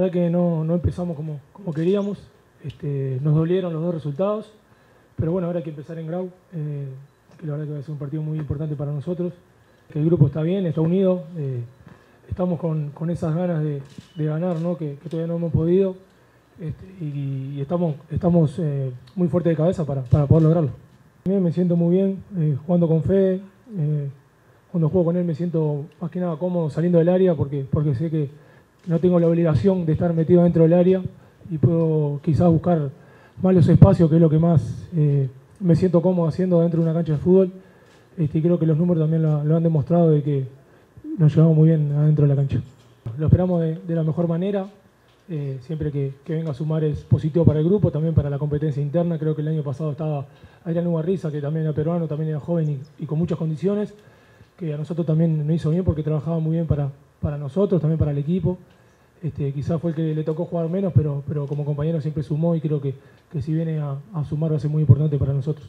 verdad que no, no empezamos como, como queríamos, este, nos dolieron los dos resultados, pero bueno, ahora hay que empezar en Grau, eh, que la verdad que va a ser un partido muy importante para nosotros, que el grupo está bien, está unido, eh, estamos con, con, esas ganas de, de ganar, ¿no? que, que, todavía no hemos podido, este, y, y, estamos, estamos eh, muy fuertes de cabeza para, para poder lograrlo. También me siento muy bien eh, jugando con Fede, cuando juego con él me siento más que nada cómodo saliendo del área porque, porque sé que no tengo la obligación de estar metido dentro del área y puedo quizás buscar más los espacios, que es lo que más eh, me siento cómodo haciendo dentro de una cancha de fútbol. Este, y creo que los números también lo, han demostrado de que nos llevamos muy bien adentro de la cancha. Lo esperamos de, la mejor manera. Eh, siempre que, venga a sumar es positivo para el grupo, también para la competencia interna. Creo que el año pasado estaba Adrián Ugarriza, que también era peruano, también era joven y, y con muchas condiciones que a nosotros también nos hizo bien porque trabajaba muy bien para, para nosotros, también para el equipo. Este, quizás fue el que le tocó jugar menos, pero, pero como compañero siempre sumó y creo que, que si viene a, a sumar va a ser muy importante para nosotros.